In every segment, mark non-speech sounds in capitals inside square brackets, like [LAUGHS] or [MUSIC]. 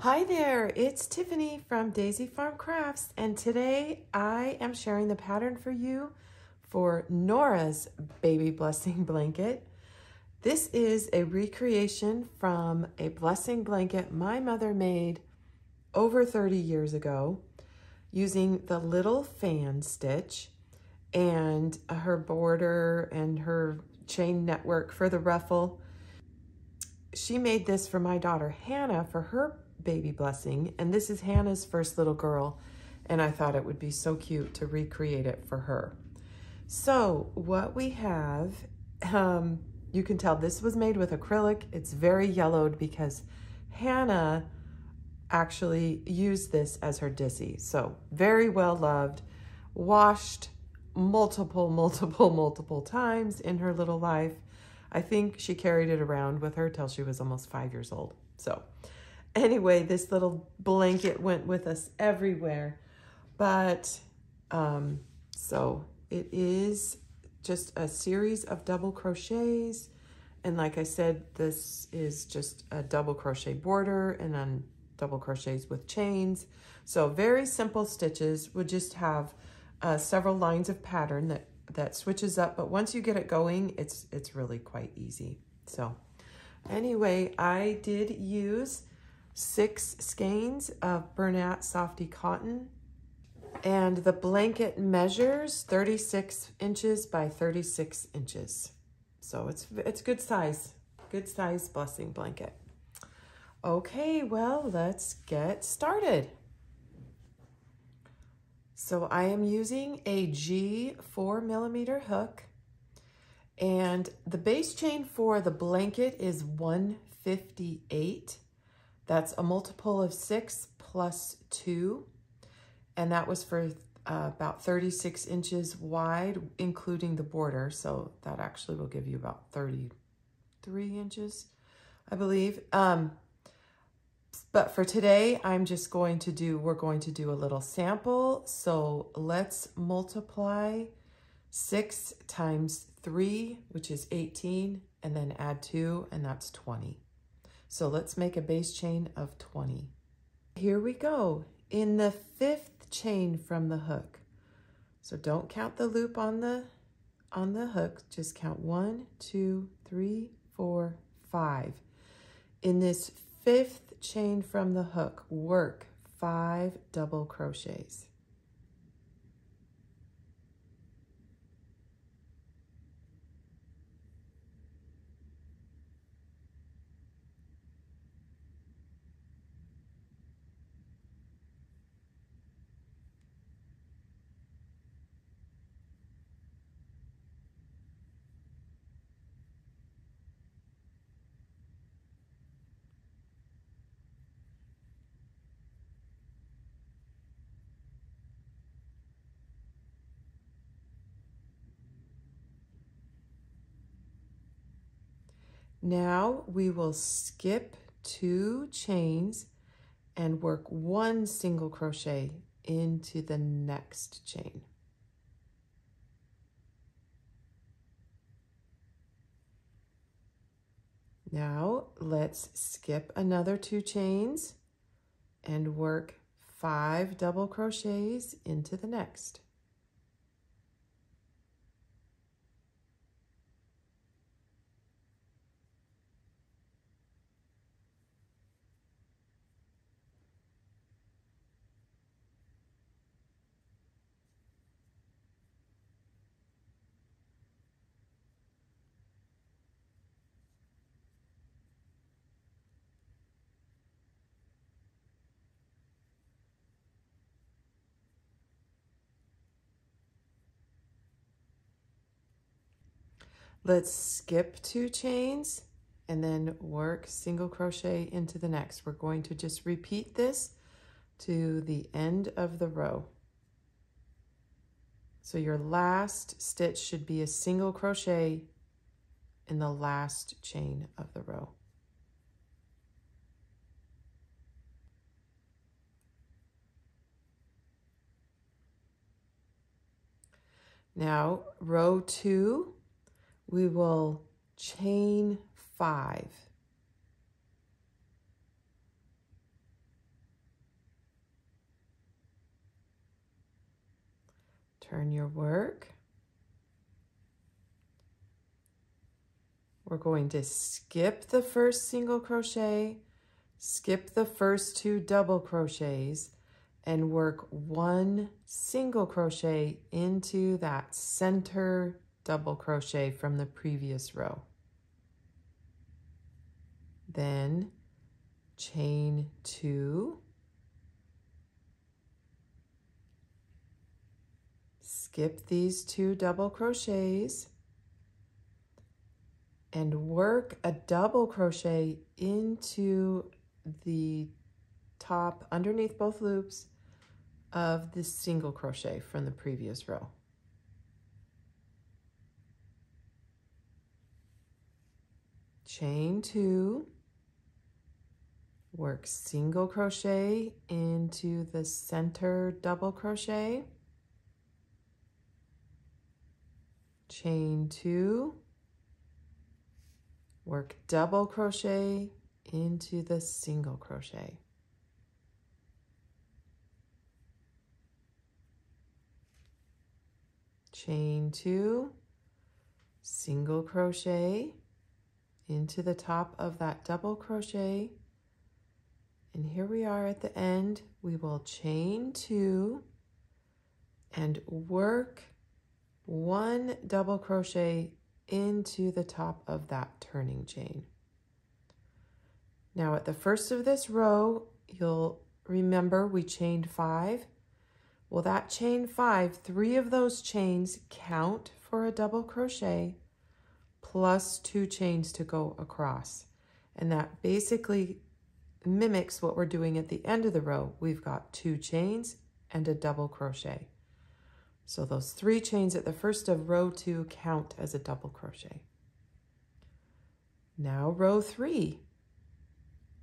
Hi there, it's Tiffany from Daisy Farm Crafts, and today I am sharing the pattern for you for Nora's Baby Blessing [LAUGHS] Blanket. This is a recreation from a blessing blanket my mother made over 30 years ago using the little fan stitch and her border and her chain network for the ruffle. She made this for my daughter Hannah for her baby blessing. And this is Hannah's first little girl. And I thought it would be so cute to recreate it for her. So what we have, um, you can tell this was made with acrylic. It's very yellowed because Hannah actually used this as her dissy. So very well loved, washed multiple, multiple, multiple times in her little life. I think she carried it around with her till she was almost five years old. So anyway, this little blanket went with us everywhere. But, um, so it is just a series of double crochets. And like I said, this is just a double crochet border and then double crochets with chains. So very simple stitches would just have uh, several lines of pattern that, that switches up. But once you get it going, it's, it's really quite easy. So anyway, I did use six skeins of Bernat Softee Cotton. And the blanket measures 36 inches by 36 inches. So it's, it's good size, good size blessing blanket. Okay, well, let's get started. So I am using a G four millimeter hook and the base chain for the blanket is 158 that's a multiple of six plus two. And that was for uh, about 36 inches wide, including the border. So that actually will give you about 33 inches, I believe. Um, but for today, I'm just going to do, we're going to do a little sample. So let's multiply six times three, which is 18, and then add two, and that's 20. So let's make a base chain of 20. Here we go. In the fifth chain from the hook. So don't count the loop on the on the hook. Just count one, two, three, four, five. In this fifth chain from the hook, work five double crochets. Now we will skip two chains and work one single crochet into the next chain. Now let's skip another two chains and work five double crochets into the next. Let's skip two chains and then work single crochet into the next. We're going to just repeat this to the end of the row. So your last stitch should be a single crochet in the last chain of the row. Now, row two, we will chain five. Turn your work. We're going to skip the first single crochet, skip the first two double crochets, and work one single crochet into that center double crochet from the previous row. Then chain two, skip these two double crochets, and work a double crochet into the top underneath both loops of the single crochet from the previous row. Chain two, work single crochet into the center double crochet, chain two, Work double crochet into the single crochet. Chain two, single crochet into the top of that double crochet. And here we are at the end. We will chain two and work one double crochet into the top of that turning chain. Now at the first of this row, you'll remember we chained five. Well, that chain five, three of those chains count for a double crochet plus two chains to go across. And that basically mimics what we're doing at the end of the row. We've got two chains and a double crochet. So those three chains at the first of row two count as a double crochet. Now row three,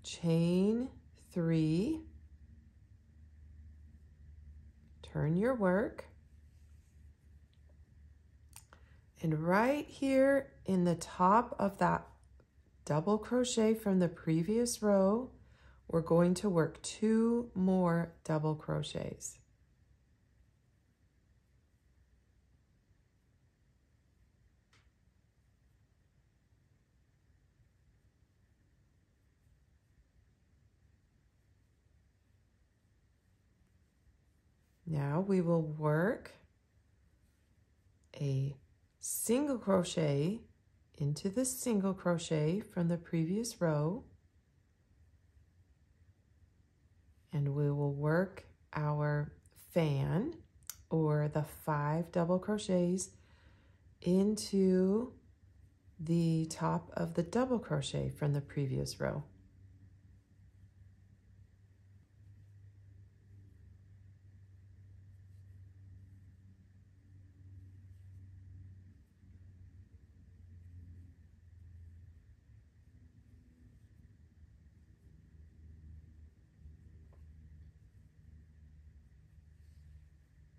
chain three, turn your work, and right here in the top of that double crochet from the previous row, we're going to work two more double crochets. Now we will work a single crochet into the single crochet from the previous row and we will work our fan or the five double crochets into the top of the double crochet from the previous row.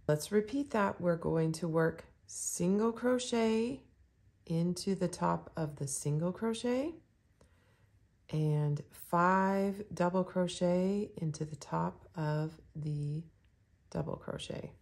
Let's repeat that. We're going to work single crochet into the top of the single crochet and five double crochet into the top of the double crochet.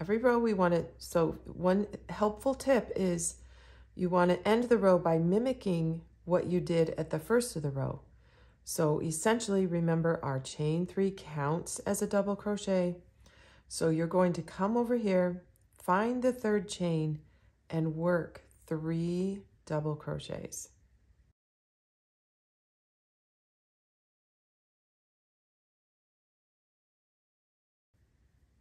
Every row we want to, so one helpful tip is you want to end the row by mimicking what you did at the first of the row. So essentially, remember our chain three counts as a double crochet. So you're going to come over here, find the third chain, and work three double crochets.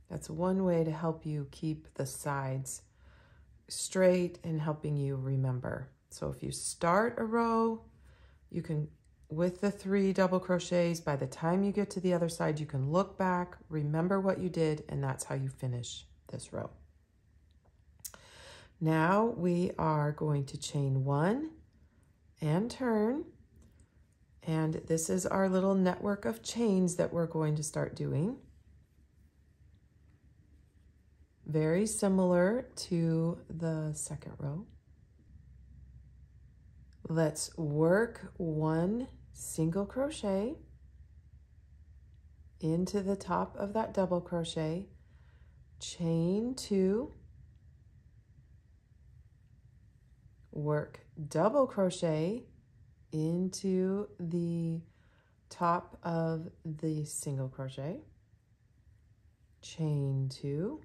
That's one way to help you keep the sides straight and helping you remember. So if you start a row, you can with the three double crochets. By the time you get to the other side, you can look back, remember what you did, and that's how you finish this row. Now we are going to chain one and turn. And this is our little network of chains that we're going to start doing. Very similar to the second row. Let's work one single crochet into the top of that double crochet, chain two, work double crochet into the top of the single crochet, chain two,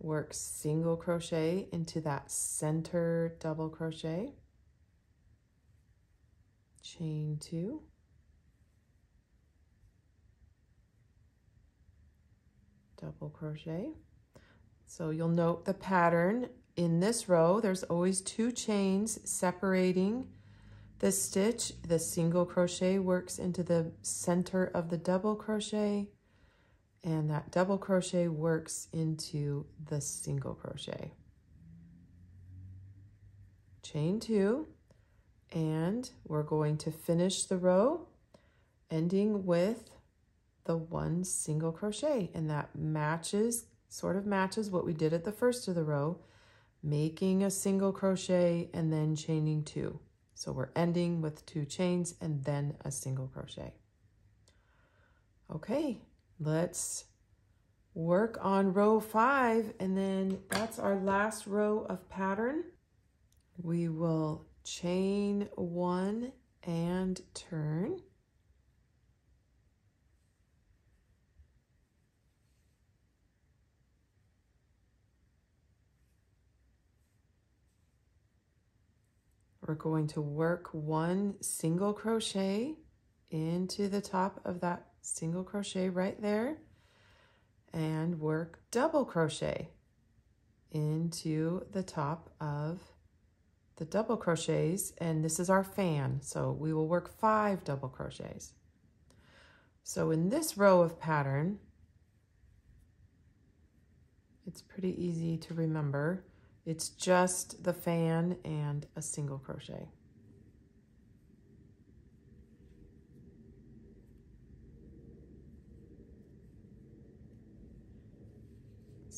work single crochet into that center double crochet, chain two, double crochet. So you'll note the pattern in this row, there's always two chains separating the stitch. The single crochet works into the center of the double crochet and that double crochet works into the single crochet. Chain two, and we're going to finish the row ending with the one single crochet and that matches, sort of matches what we did at the first of the row, making a single crochet and then chaining two. So we're ending with two chains and then a single crochet. Okay, let's work on row five and then that's our last row of pattern. We will chain one and turn. We're going to work one single crochet into the top of that single crochet right there and work double crochet into the top of the double crochets. And this is our fan so we will work five double crochets. So in this row of pattern it's pretty easy to remember. It's just the fan and a single crochet.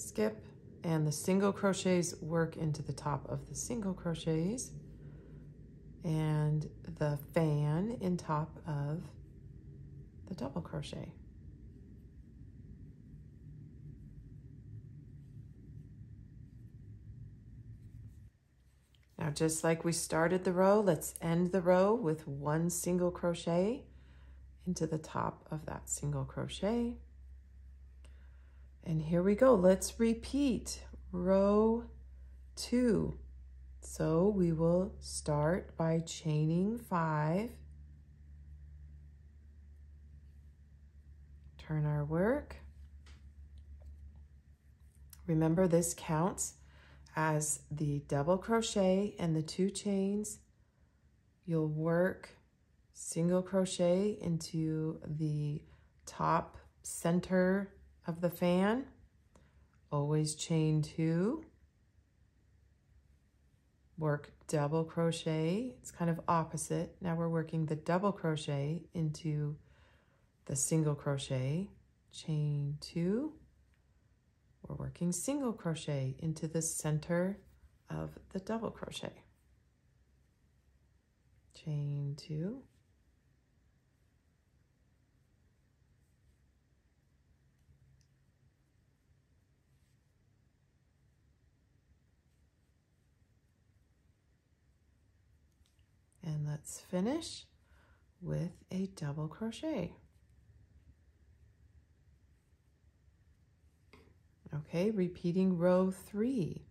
Skip and the single crochets work into the top of the single crochets and the fan in top of the double crochet. Now, just like we started the row, let's end the row with one single crochet into the top of that single crochet. And here we go. Let's repeat row two. So we will start by chaining five. Turn our work. Remember this counts as the double crochet and the two chains, you'll work single crochet into the top center of the fan, always chain two, work double crochet, it's kind of opposite. Now we're working the double crochet into the single crochet, chain two, we're working single crochet into the center of the double crochet. Chain two. And let's finish with a double crochet. Okay, repeating row three.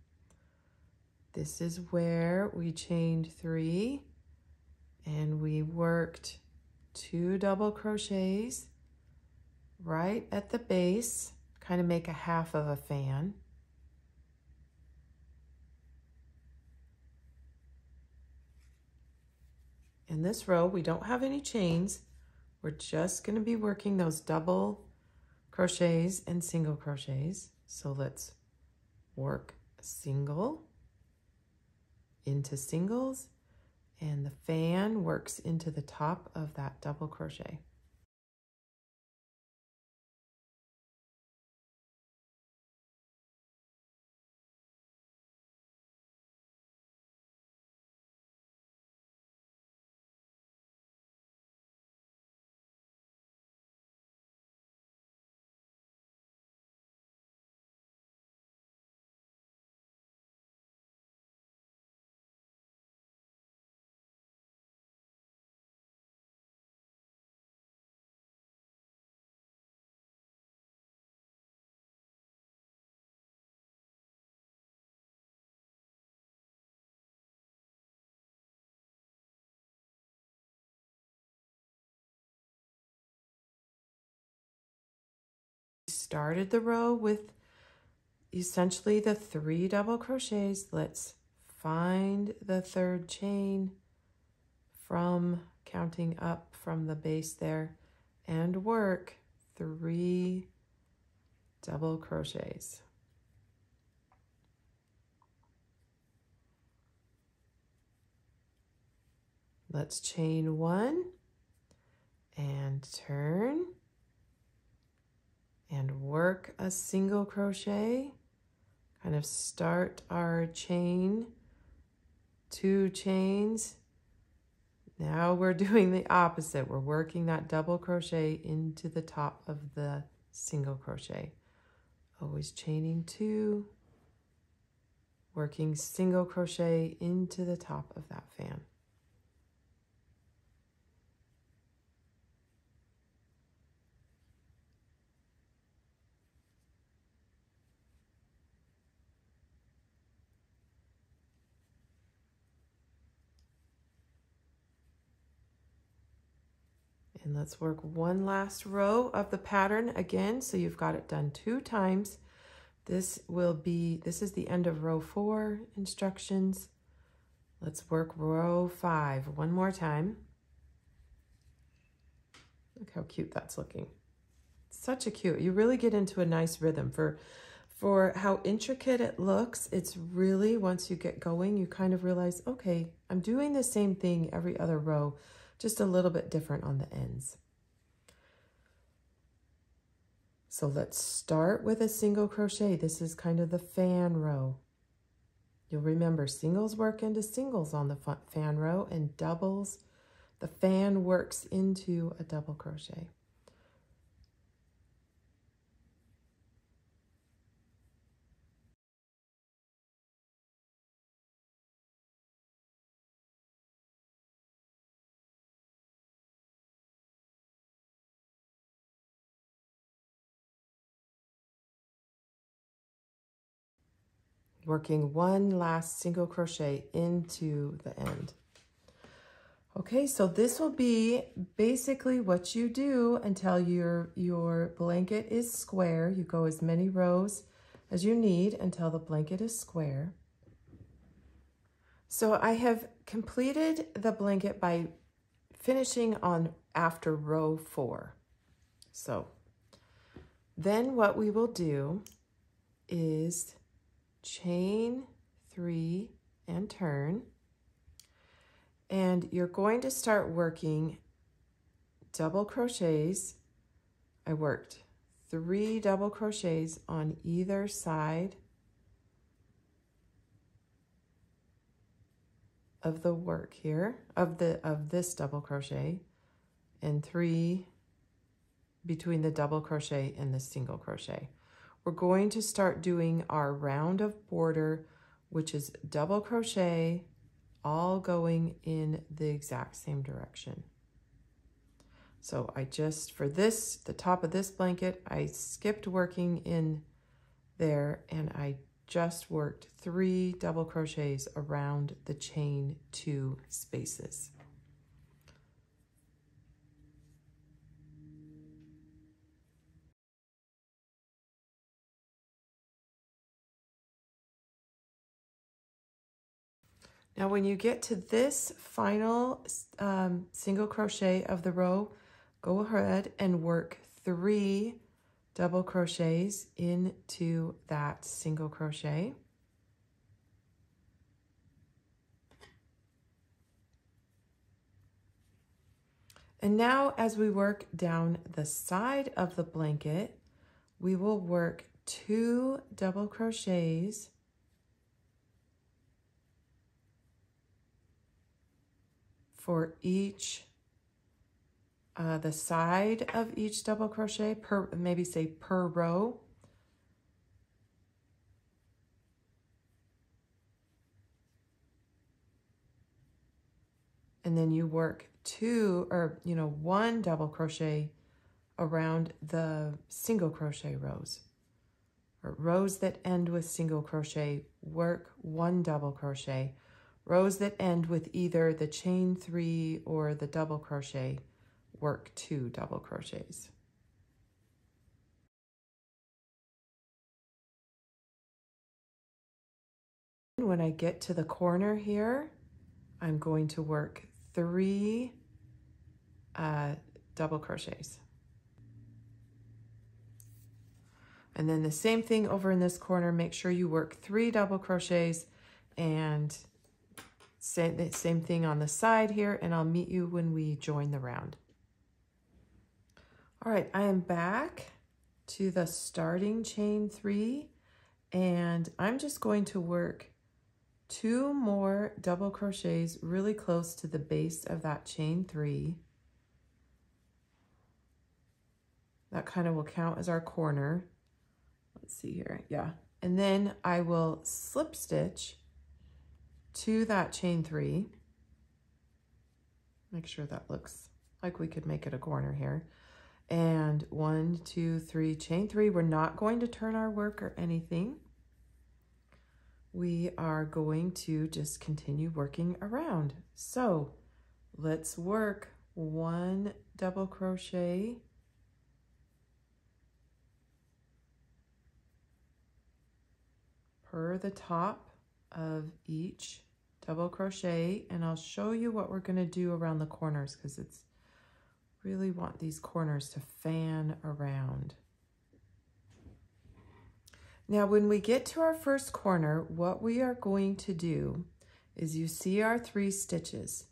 This is where we chained three and we worked two double crochets right at the base, kind of make a half of a fan. In this row, we don't have any chains. We're just going to be working those double crochets and single crochets. So let's work single into singles and the fan works into the top of that double crochet. Started the row with essentially the three double crochets. Let's find the third chain from counting up from the base there and work three double crochets. Let's chain one and turn and work a single crochet, kind of start our chain, two chains. Now we're [LAUGHS] doing the opposite. We're working that double crochet into the top of the single crochet. Always chaining two, working single crochet into the top of that fan. Let's work one last row of the pattern again. So you've got it done two times. This will be, this is the end of row four instructions. Let's work row five one more time. Look how cute that's looking. Such a cute, you really get into a nice rhythm for, for how intricate it looks. It's really, once you get going, you kind of realize, okay, I'm doing the same thing every other row just a little bit different on the ends. So let's start with a single crochet. This is kind of the fan row. You'll remember singles work into singles on the fan row and doubles, the fan works into a double crochet. Working one last single crochet into the end. Okay, so this will be basically what you do until your, your blanket is square. You go as many rows as you need until the blanket is square. So I have completed the blanket by finishing on after row four. So then what we will do is chain three and turn. And you're going to start working double crochets. I worked three double crochets on either side of the work here, of the of this double crochet, and three between the double crochet and the single crochet we're going to start doing our round of border, which is double crochet, all going in the exact same direction. So I just, for this, the top of this blanket, I skipped working in there and I just worked three double crochets around the chain two spaces. Now when you get to this final um, single crochet of the row, go ahead and work three double crochets into that single crochet. And now as we work down the side of the blanket, we will work two double crochets for each uh, the side of each double crochet per maybe say per row. And then you work two or you know one double crochet around the single crochet rows. Or rows that end with single crochet work one double crochet rows that end with either the chain three or the double crochet work two double crochets when I get to the corner here, I'm going to work three uh, double crochets. And then the same thing over in this corner, make sure you work three double crochets and same, the same thing on the side here, and I'll meet you when we join the round. All right, I am back to the starting chain three, and I'm just going to work two more double crochets really close to the base of that chain three. That kind of will count as our corner. Let's see here, yeah. And then I will slip stitch to that chain three. Make sure that looks like we could make it a corner here. And one, two, three, chain three. We're not going to turn our work or anything we are going to just continue working around. So let's work one double crochet per the top of each double crochet and I'll show you what we're going to do around the corners because it's really want these corners to fan around. Now, when we get to our first corner, what we are going to do is you see our three stitches.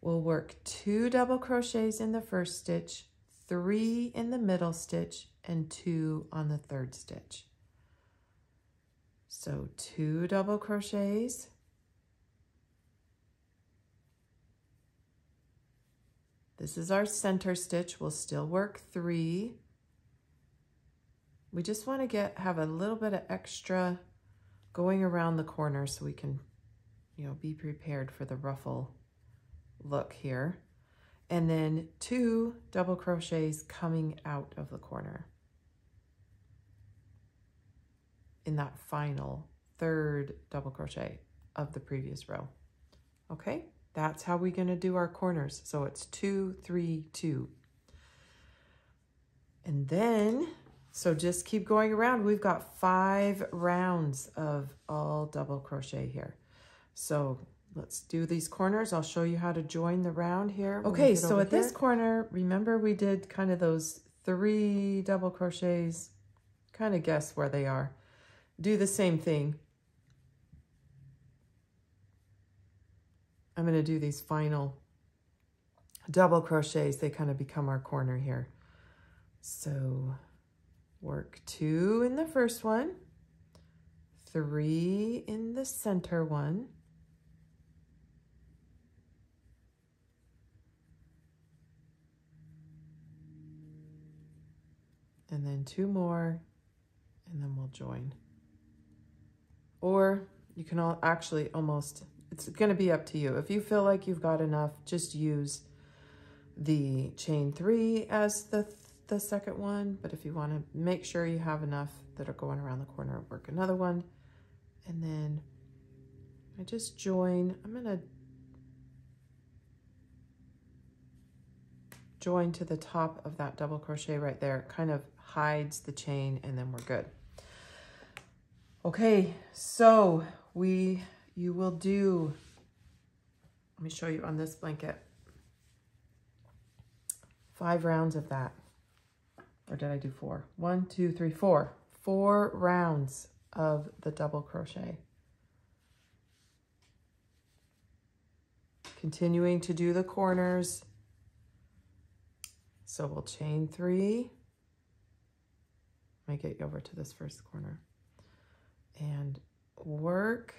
We'll work two double crochets in the first stitch, three in the middle stitch, and two on the third stitch. So two double crochets, This is our center stitch. We'll still work three we just want to get have a little bit of extra going around the corner so we can, you know, be prepared for the ruffle look here. And then two double crochets coming out of the corner in that final third double crochet of the previous row. Okay, that's how we're gonna do our corners. So it's two, three, two. And then so just keep going around. We've got five rounds of all double crochet here. So let's do these corners. I'll show you how to join the round here. Okay, so at here. this corner, remember we did kind of those three double crochets, kind of guess where they are. Do the same thing. I'm going to do these final double crochets. They kind of become our corner here. So Work two in the first one, three in the center one, and then two more, and then we'll join. Or you can all actually almost, it's gonna be up to you. If you feel like you've got enough, just use the chain three as the the second one, but if you want to make sure you have enough that are going around the corner, work another one. And then I just join, I'm going to join to the top of that double crochet right there. It kind of hides the chain and then we're good. Okay, so we, you will do Let me show you on this blanket. Five rounds of that. Or did I do four? One, two, three, four. Four rounds of the double crochet. Continuing to do the corners. So we'll chain three. Let me get you over to this first corner. And work.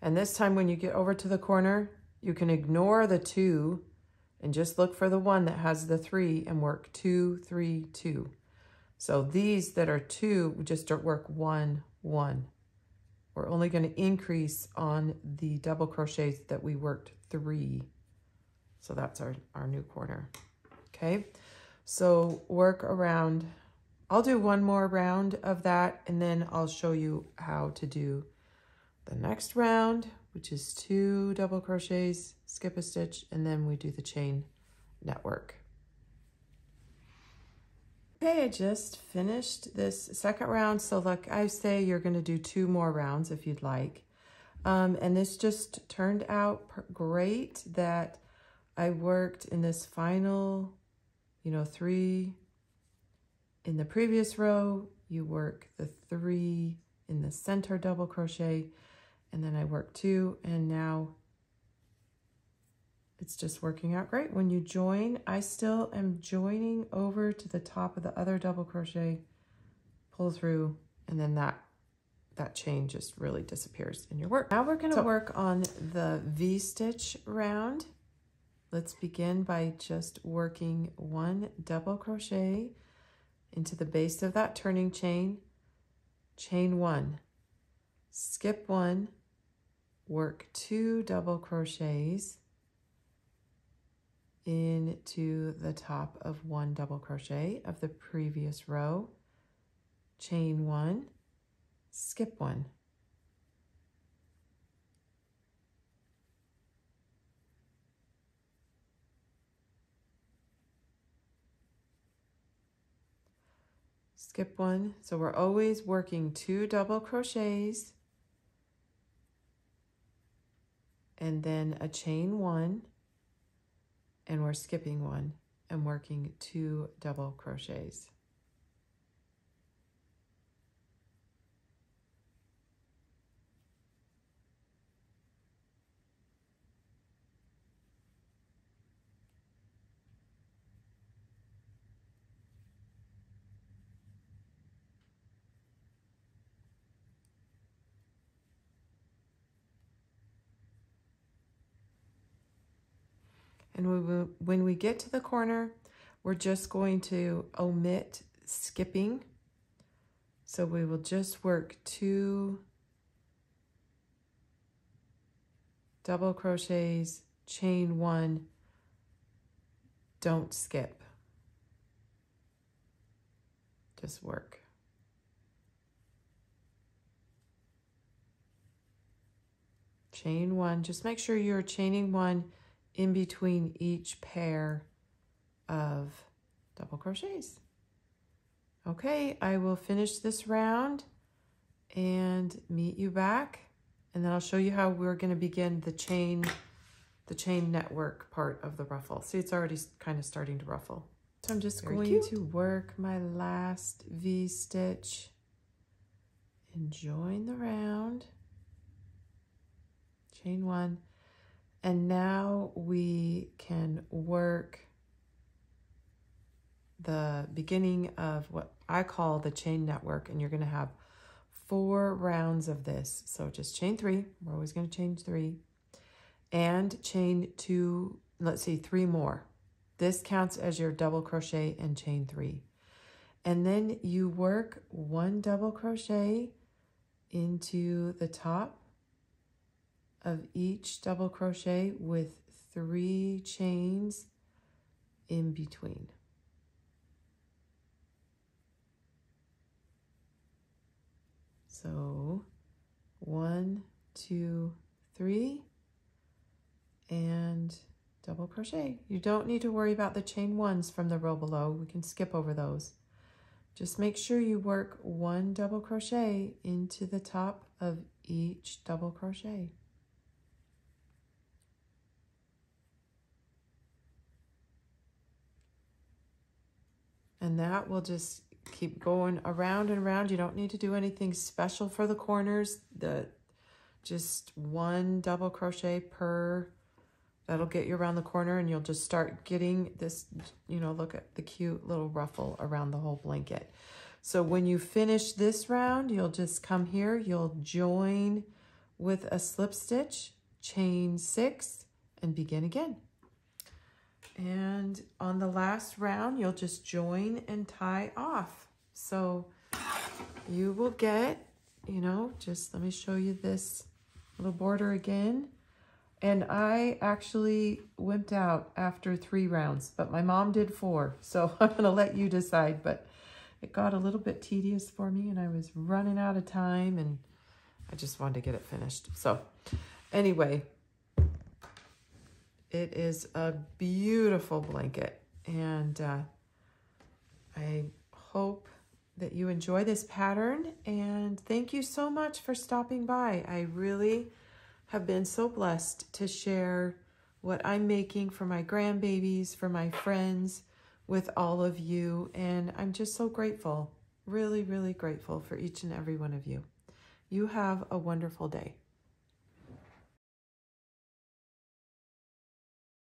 And this time when you get over to the corner, you can ignore the two and just look for the one that has the three and work two, three, two. So these that are two, just work one, one. We're only going to increase on the double crochets that we worked three. So that's our, our new corner. Okay, so work around. I'll do one more round of that and then I'll show you how to do the next round, which is two double crochets, skip a stitch, and then we do the chain network. Okay, I just finished this second round. So like I say, you're going to do two more rounds if you'd like. Um, and this just turned out great that I worked in this final, you know, three in the previous row. You work the three in the center double crochet and then I work two and now it's just working out great. When you join, I still am joining over to the top of the other double crochet, pull through, and then that that chain just really disappears in your work. Now we're gonna so, work on the V-stitch round. Let's begin by just working one double crochet into the base of that turning chain, chain one, skip one, work two double crochets, into the top of one double crochet of the previous row, chain one, skip one. Skip one. So we're always working two double crochets and then a chain one and we're skipping one and working two double crochets. And we when we get to the corner, we're just going to omit skipping. So we will just work two double crochets, chain one, don't skip. Just work. Chain one, just make sure you're chaining one in between each pair of double crochets. Okay, I will finish this round and meet you back. And then I'll show you how we're going to begin the chain, the chain network part of the ruffle. See, it's already kind of starting to ruffle. So I'm just Very going cute. to work my last V-stitch and join the round. Chain one. And now we can work the beginning of what I call the chain network. And you're going to have four rounds of this. So just chain three. We're always going to chain three. And chain two, let's see, three more. This counts as your double crochet and chain three. And then you work one double crochet into the top of each double crochet with three chains in between. So one, two, three, and double crochet. You don't need to worry about the chain ones from the row below. We can skip over those. Just make sure you work one double crochet into the top of each double crochet. And that will just keep going around and around. You don't need to do anything special for the corners. The Just one double crochet per, that'll get you around the corner and you'll just start getting this, you know, look at the cute little ruffle around the whole blanket. So when you finish this round, you'll just come here, you'll join with a slip stitch, chain six, and begin again. And on the last round, you'll just join and tie off. So you will get, you know, just let me show you this little border again. And I actually wimped out after three rounds, but my mom did four. So [LAUGHS] I'm going to let you decide. But it got a little bit tedious for me and I was running out of time and I just wanted to get it finished. So anyway, it is a beautiful blanket and uh, I hope that you enjoy this pattern and thank you so much for stopping by. I really have been so blessed to share what I'm making for my grandbabies, for my friends, with all of you. And I'm just so grateful, really, really grateful for each and every one of you. You have a wonderful day.